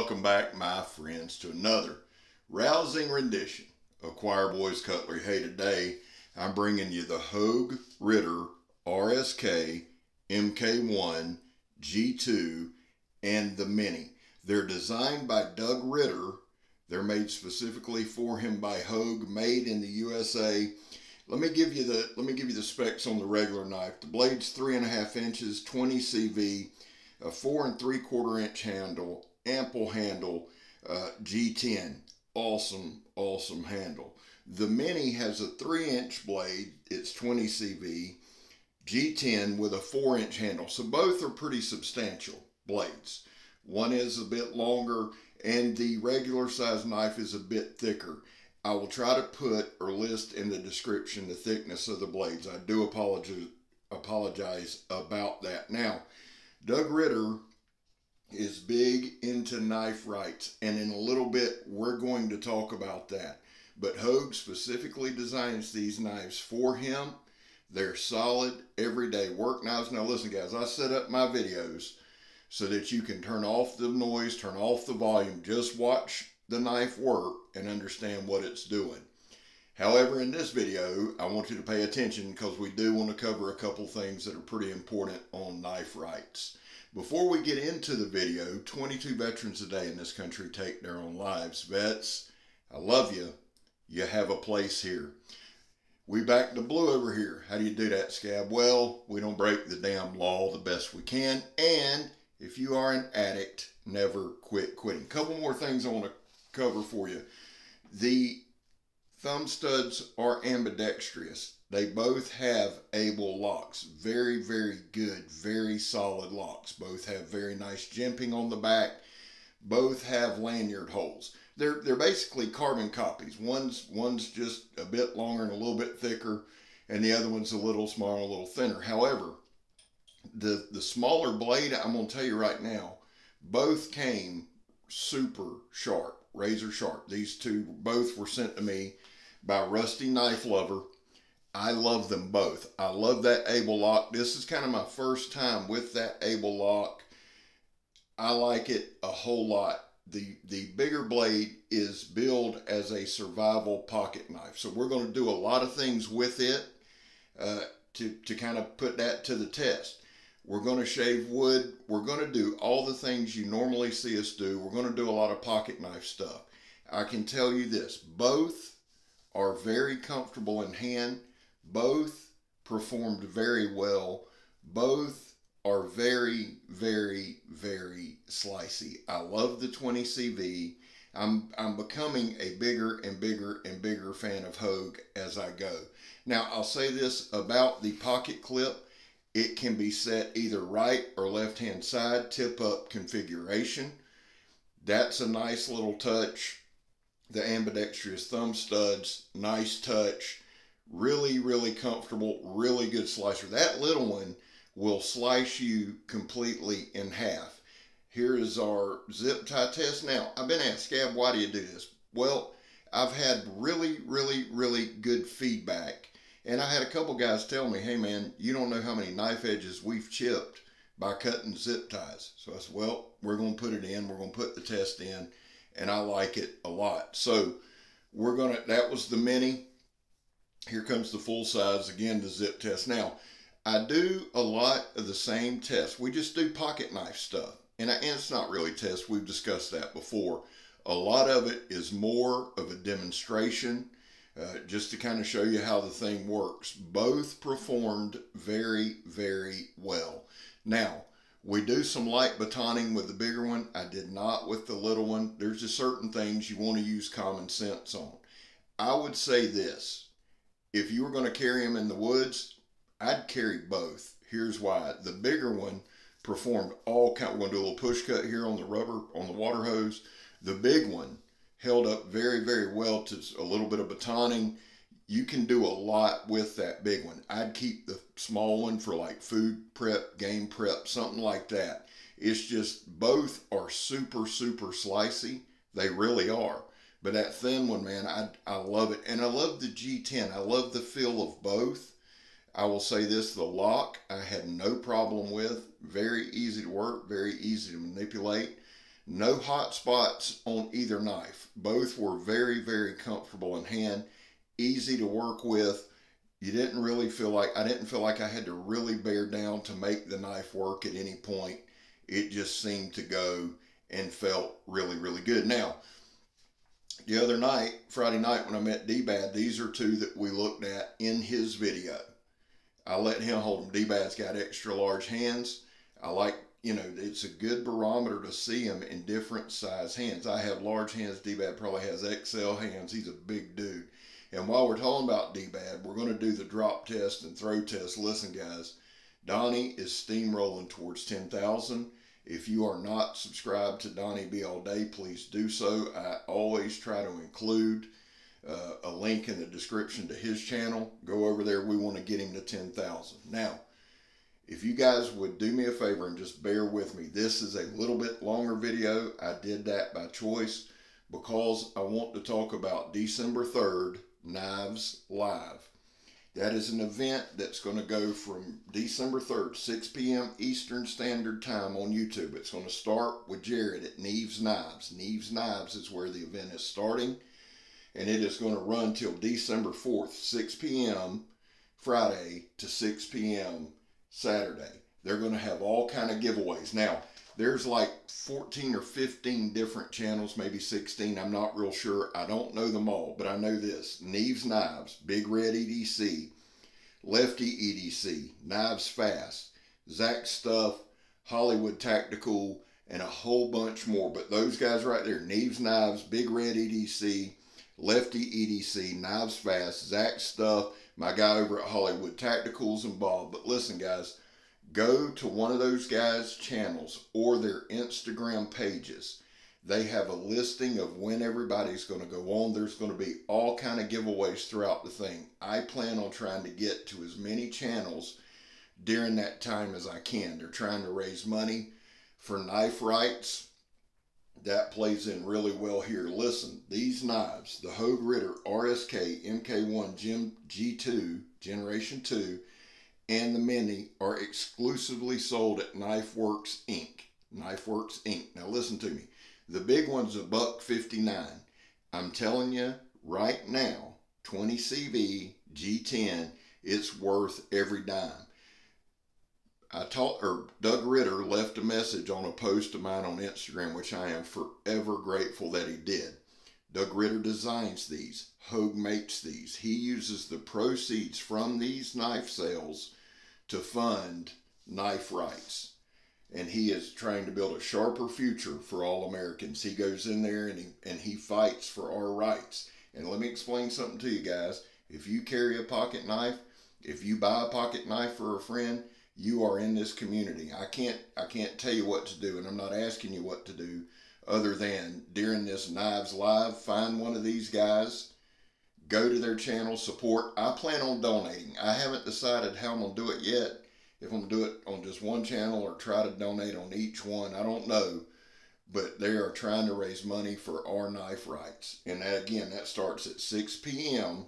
welcome back, my friends, to another rousing rendition of Choirboyz Cutlery. Hey, today I'm bringing you the Hogue Ritter RSK MK1 G2 and the Mini. They're designed by Doug Ritter. They're made specifically for him by Hogue, made in the USA. Let me give you the let me give you the specs on the regular knife. The blade's three and a half inches, 20 CV, a four and three quarter inch handle, ample handle, uh, G10. Awesome, awesome handle. The Mini has a three inch blade. It's 20 CV, G10 with a four inch handle. So both are pretty substantial blades. One is a bit longer and the regular size knife is a bit thicker. I will try to put or list in the description the thickness of the blades. I do apologize apologize about that. Now, Doug Ritter is big into knife rights, and in a little bit, we're going to talk about that. But Hogue specifically designs these knives for him. They're solid, everyday work knives. Now, listen, guys, I set up my videos so that you can turn off the noise, turn off the volume, just watch the knife work and understand what it's doing. However, in this video, I want you to pay attention because we do want to cover a couple things that are pretty important on knife rights. Before we get into the video, 22 veterans a day in this country take their own lives. Vets, I love you. You have a place here. We back the blue over here. How do you do that, Scab? Well, we don't break the damn law the best we can. And if you are an addict, never quit quitting. Couple more things I want to cover for you. The thumb studs are ambidextrous. They both have able locks. Very, very good, very solid locks. Both have very nice jimping on the back. Both have lanyard holes. They're they're basically carbon copies. One's one's just a bit longer and a little bit thicker, and the other one's a little smaller, a little thinner. However, the the smaller blade, I'm gonna tell you right now, both came super sharp, razor sharp. These two both were sent to me by Rusty Knife Lover. I love them both. I love that able lock. This is kind of my first time with that able lock. I like it a whole lot. The, the bigger blade is billed as a survival pocket knife. So we're going to do a lot of things with it uh, to, to kind of put that to the test. We're going to shave wood. We're going to do all the things you normally see us do. We're going to do a lot of pocket knife stuff. I can tell you this, both are very comfortable in hand. Both performed very well. Both are very, very, very slicey. I love the 20 CV. I'm, I'm becoming a bigger and bigger and bigger fan of Hogue as I go. Now, I'll say this about the pocket clip. It can be set either right or left hand side, tip up configuration. That's a nice little touch the ambidextrous thumb studs, nice touch, really, really comfortable, really good slicer. That little one will slice you completely in half. Here is our zip tie test. Now, I've been asked, Scab, why do you do this? Well, I've had really, really, really good feedback. And I had a couple guys tell me, hey man, you don't know how many knife edges we've chipped by cutting zip ties. So I said, well, we're going to put it in. We're going to put the test in and I like it a lot. So we're going to, that was the mini. Here comes the full size, again, the zip test. Now, I do a lot of the same tests. We just do pocket knife stuff. And, I, and it's not really tests. We've discussed that before. A lot of it is more of a demonstration uh, just to kind of show you how the thing works. Both performed very, very well. Now, we do some light batoning with the bigger one. I did not with the little one. There's just certain things you want to use common sense on. I would say this. If you were going to carry them in the woods, I'd carry both. Here's why. The bigger one performed all kind. We're going to do a little push cut here on the rubber, on the water hose. The big one held up very, very well to a little bit of batoning you can do a lot with that big one. I'd keep the small one for like food prep, game prep, something like that. It's just both are super, super slicey. They really are. But that thin one, man, I, I love it. And I love the G10. I love the feel of both. I will say this the lock I had no problem with. Very easy to work, very easy to manipulate. No hot spots on either knife. Both were very, very comfortable in hand, easy to work with. You didn't really feel like, I didn't feel like I had to really bear down to make the knife work at any point. It just seemed to go and felt really, really good. Now, the other night, Friday night when I met D-Bad, these are two that we looked at in his video. I let him hold them. D-Bad's got extra large hands. I like you know, it's a good barometer to see him in different size hands. I have large hands. D-Bad probably has XL hands. He's a big dude. And while we're talking about D-Bad, we're going to do the drop test and throw test. Listen, guys, Donnie is steamrolling towards 10,000. If you are not subscribed to Donnie B All Day, please do so. I always try to include uh, a link in the description to his channel. Go over there. We want to get him to 10,000. Now, if you guys would do me a favor and just bear with me, this is a little bit longer video. I did that by choice because I want to talk about December 3rd, Knives Live. That is an event that's going to go from December 3rd, 6 p.m. Eastern Standard Time on YouTube. It's going to start with Jared at Neves Knives. Neves Knives is where the event is starting, and it is going to run till December 4th, 6 p.m. Friday to 6 p.m. Saturday. They're going to have all kind of giveaways. Now, there's like 14 or 15 different channels, maybe 16. I'm not real sure. I don't know them all, but I know this. Neves Knives, Big Red EDC, Lefty EDC, Knives Fast, Zach Stuff, Hollywood Tactical, and a whole bunch more. But those guys right there, Neves Knives, Big Red EDC, Lefty EDC, Knives Fast, Zach Stuff, my guy over at Hollywood Tacticals Bob. But listen, guys, go to one of those guys' channels or their Instagram pages. They have a listing of when everybody's going to go on. There's going to be all kind of giveaways throughout the thing. I plan on trying to get to as many channels during that time as I can. They're trying to raise money for knife rights that plays in really well here. Listen, these knives, the Hogue Ritter RSK MK1 Gem G2 Generation 2 and the Mini are exclusively sold at Knifeworks Inc. Knifeworks Inc. Now listen to me. The big one's a buck 59. I'm telling you right now, 20 CV G10, it's worth every dime. I taught, or Doug Ritter left a message on a post of mine on Instagram, which I am forever grateful that he did. Doug Ritter designs these. Hogue makes these. He uses the proceeds from these knife sales to fund knife rights. And he is trying to build a sharper future for all Americans. He goes in there and he, and he fights for our rights. And let me explain something to you guys. If you carry a pocket knife, if you buy a pocket knife for a friend, you are in this community. I can't I can't tell you what to do, and I'm not asking you what to do, other than during this Knives Live, find one of these guys, go to their channel, support. I plan on donating. I haven't decided how I'm gonna do it yet. If I'm gonna do it on just one channel or try to donate on each one, I don't know. But they are trying to raise money for our knife rights. And that, again, that starts at 6 p.m.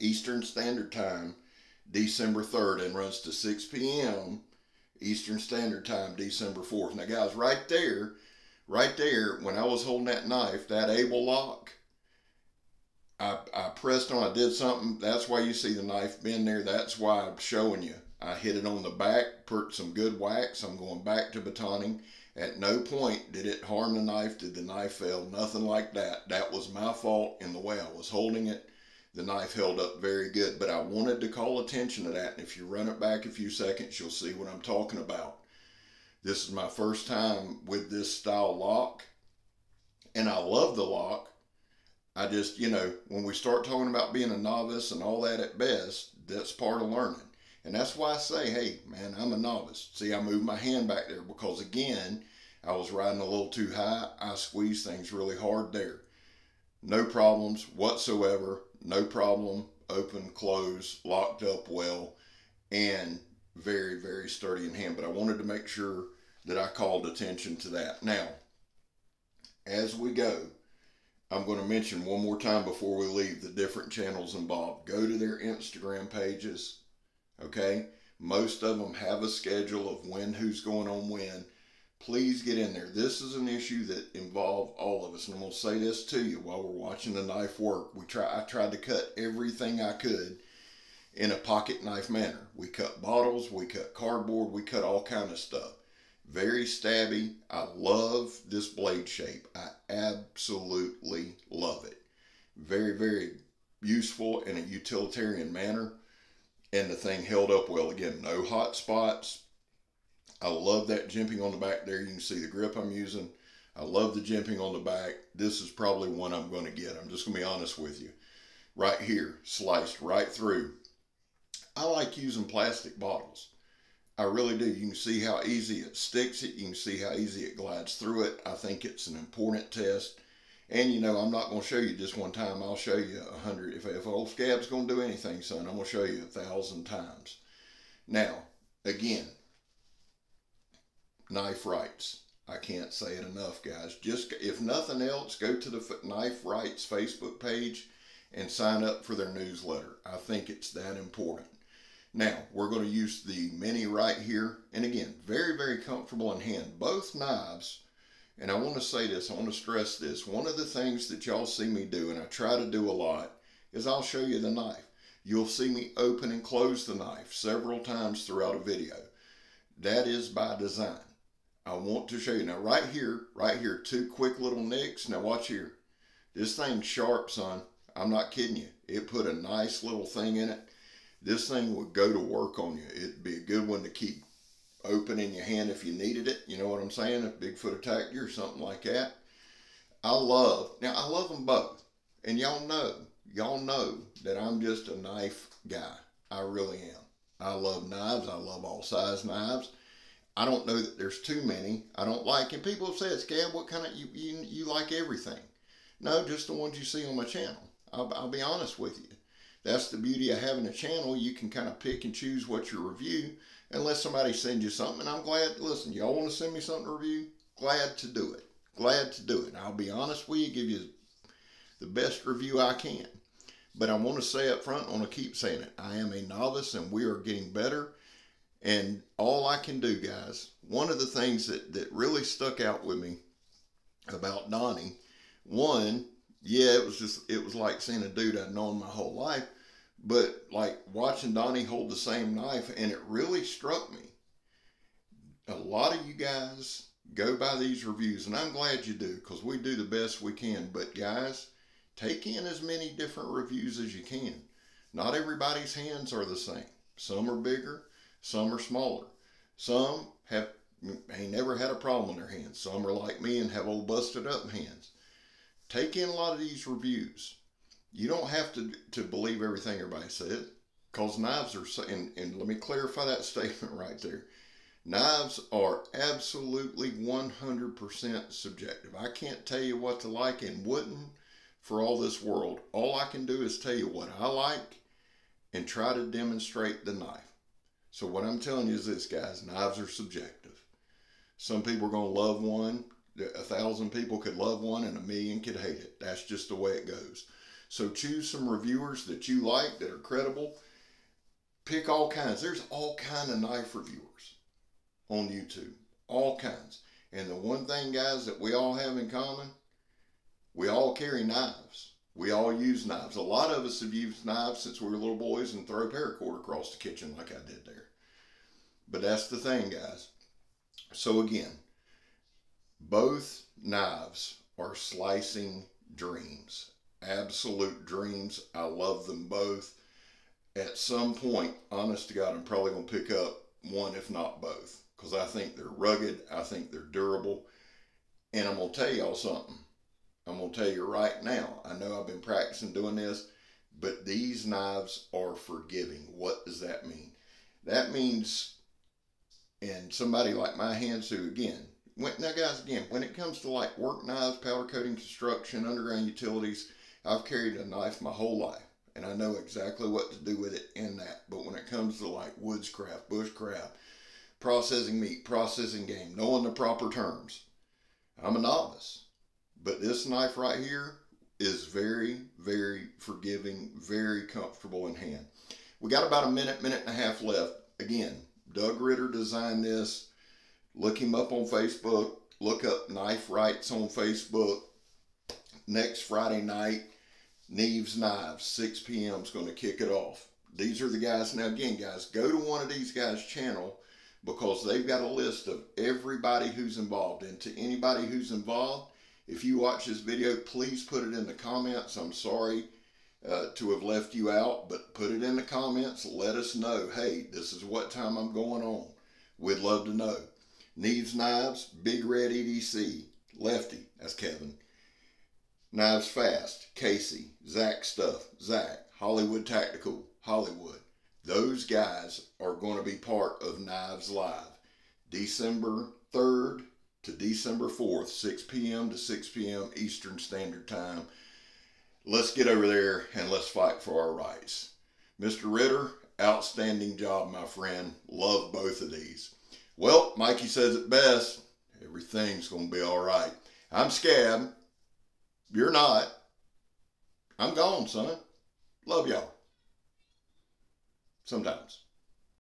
Eastern Standard Time December 3rd and runs to 6 p.m. Eastern Standard Time, December 4th. Now, guys, right there, right there, when I was holding that knife, that able lock, I, I pressed on, I did something. That's why you see the knife bend there. That's why I'm showing you. I hit it on the back, put some good wax. I'm going back to batoning. At no point did it harm the knife. Did the knife fail? Nothing like that. That was my fault in the way I was holding it the knife held up very good. But I wanted to call attention to that. And if you run it back a few seconds, you'll see what I'm talking about. This is my first time with this style lock. And I love the lock. I just, you know, when we start talking about being a novice and all that at best, that's part of learning. And that's why I say, hey, man, I'm a novice. See, I moved my hand back there because, again, I was riding a little too high. I squeezed things really hard there. No problems whatsoever no problem, open, close, locked up well, and very, very sturdy in hand. But I wanted to make sure that I called attention to that. Now, as we go, I'm going to mention one more time before we leave the different channels involved. Go to their Instagram pages, okay? Most of them have a schedule of when who's going on when. please get in there. This is an issue that involves all of us, and I'm gonna say this to you while we're watching the knife work. We try. I tried to cut everything I could in a pocket knife manner. We cut bottles, we cut cardboard, we cut all kind of stuff. Very stabby. I love this blade shape. I absolutely love it. Very, very useful in a utilitarian manner. And the thing held up well. Again, no hot spots, I love that jimping on the back there. You can see the grip I'm using. I love the jimping on the back. This is probably one I'm going to get. I'm just going to be honest with you. Right here, sliced right through. I like using plastic bottles. I really do. You can see how easy it sticks it. You can see how easy it glides through it. I think it's an important test. And you know, I'm not going to show you just one time. I'll show you a hundred. If, if old scab's going to do anything, son, I'm going to show you a thousand times. Now, again, Knife Rights. I can't say it enough, guys. Just if nothing else, go to the Knife Rights Facebook page and sign up for their newsletter. I think it's that important. Now, we're going to use the mini right here. And again, very, very comfortable in hand. Both knives, and I want to say this, I want to stress this. One of the things that y'all see me do, and I try to do a lot, is I'll show you the knife. You'll see me open and close the knife several times throughout a video. That is by design. I want to show you. Now right here, right here, two quick little nicks. Now watch here. This thing's sharp, son. I'm not kidding you. It put a nice little thing in it. This thing would go to work on you. It'd be a good one to keep open in your hand if you needed it. You know what I'm saying? If Bigfoot attacked you or something like that. I love, now I love them both. And y'all know, y'all know that I'm just a knife guy. I really am. I love knives. I love all size knives. I don't know that there's too many. I don't like, and people have said, Scab, what kind of, you, you, you like everything. No, just the ones you see on my channel. I'll, I'll be honest with you. That's the beauty of having a channel. You can kind of pick and choose what you review unless somebody sends you something. And I'm glad, listen, y'all want to send me something to review? Glad to do it. Glad to do it. I'll be honest with you, give you the best review I can. But I want to say up front, I want to keep saying it. I am a novice and we are getting better. And all I can do, guys, one of the things that, that really stuck out with me about Donnie, one, yeah, it was just, it was like seeing a dude I'd known my whole life, but like watching Donnie hold the same knife, and it really struck me. A lot of you guys go by these reviews, and I'm glad you do because we do the best we can. But guys, take in as many different reviews as you can. Not everybody's hands are the same. Some are bigger, some are smaller. Some have ain't never had a problem in their hands. Some are like me and have old busted up hands. Take in a lot of these reviews. You don't have to to believe everything everybody says, cause knives are and, and let me clarify that statement right there. Knives are absolutely 100% subjective. I can't tell you what to like and wouldn't for all this world. All I can do is tell you what I like and try to demonstrate the knife. So what I'm telling you is this, guys, knives are subjective. Some people are going to love one. A thousand people could love one and a million could hate it. That's just the way it goes. So choose some reviewers that you like that are credible. Pick all kinds. There's all kind of knife reviewers on YouTube. All kinds. And the one thing, guys, that we all have in common, we all carry knives. We all use knives. A lot of us have used knives since we were little boys and throw paracord across the kitchen like I did there. But that's the thing, guys. So again, both knives are slicing dreams. Absolute dreams. I love them both. At some point, honest to God, I'm probably going to pick up one, if not both, because I think they're rugged. I think they're durable. And I'm going to tell y'all something. I'm going to tell you right now, I know I've been practicing doing this, but these knives are forgiving. What does that mean? That means, and somebody like my hands who, again, when, now guys, again, when it comes to like work knives, powder coating construction, underground utilities, I've carried a knife my whole life and I know exactly what to do with it in that. But when it comes to like woodscraft, bushcraft, processing meat, processing game, knowing the proper terms, I'm a novice. But this knife right here is very, very forgiving, very comfortable in hand. We got about a minute, minute and a half left. Again, Doug Ritter designed this. Look him up on Facebook. Look up Knife Rights on Facebook. Next Friday night, Neves Knives, 6 p.m. is going to kick it off. These are the guys. Now, again, guys, go to one of these guys' channel because they've got a list of everybody who's involved. And to anybody who's involved, if you watch this video, please put it in the comments. I'm sorry uh, to have left you out, but put it in the comments. Let us know, hey, this is what time I'm going on. We'd love to know. Neves Knives, Big Red EDC, Lefty, that's Kevin. Knives Fast, Casey, Zach Stuff, Zach, Hollywood Tactical, Hollywood. Those guys are going to be part of Knives Live. December 3rd to December 4th, 6 p.m. to 6 p.m. Eastern Standard Time. Let's get over there and let's fight for our rights. Mr. Ritter, outstanding job, my friend. Love both of these. Well, Mikey says it best. Everything's going to be all right. I'm Scab. You're not. I'm gone, son. Love y'all. Sometimes.